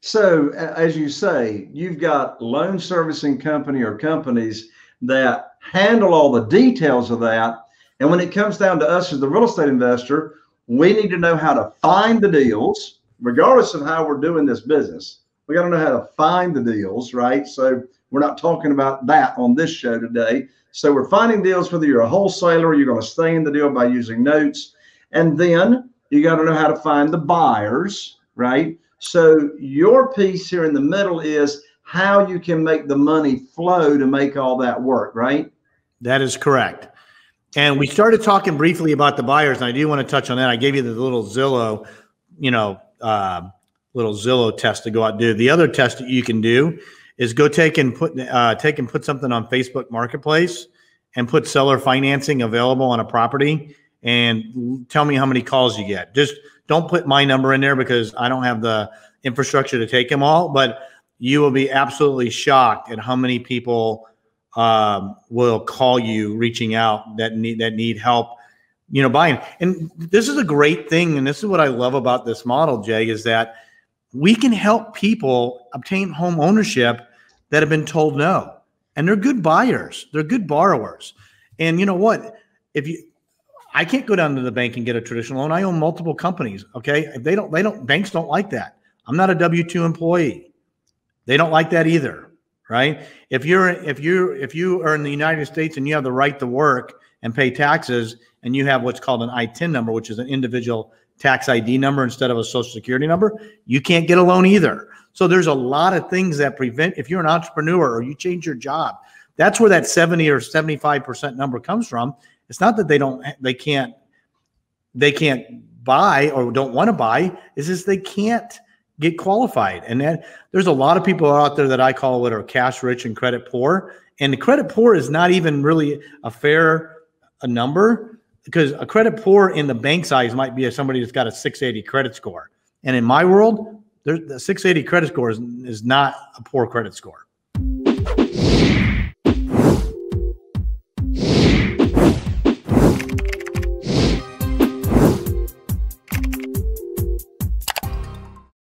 So as you say, you've got loan servicing company or companies that handle all the details of that. And when it comes down to us as the real estate investor, we need to know how to find the deals, regardless of how we're doing this business. We got to know how to find the deals, right? So we're not talking about that on this show today. So we're finding deals whether you're a wholesaler, you're going to stay in the deal by using notes. And then you got to know how to find the buyers, right? So your piece here in the middle is how you can make the money flow to make all that work, right? That is correct. And we started talking briefly about the buyers, and I do want to touch on that. I gave you the little Zillow, you know, uh, little Zillow test to go out and do. The other test that you can do is go take and put uh, take and put something on Facebook Marketplace and put seller financing available on a property, and tell me how many calls you get. Just don't put my number in there because I don't have the infrastructure to take them all, but you will be absolutely shocked at how many people um, will call you reaching out that need that need help you know buying. And this is a great thing and this is what i love about this model jay is that we can help people obtain home ownership that have been told no. And they're good buyers. They're good borrowers. And you know what? If you i can't go down to the bank and get a traditional loan. I own multiple companies okay? They don't they don't banks don't like that. I'm not a w2 employee. They don't like that either right? If you're if you if you are in the united states and you have the right to work and pay taxes and you have what's called an itin number which is an individual tax id number instead of a social security number you can't get a loan either. So there's a lot of things that prevent if you're an entrepreneur or you change your job that's where that 70 or 75% number comes from it's not that they don't they can't they can't buy or don't want to buy it's just they can't get qualified. And then there's a lot of people out there that I call what are cash rich and credit poor. And the credit poor is not even really a fair a number because a credit poor in the bank size might be somebody that's got a 680 credit score. And in my world, the 680 credit score is, is not a poor credit score.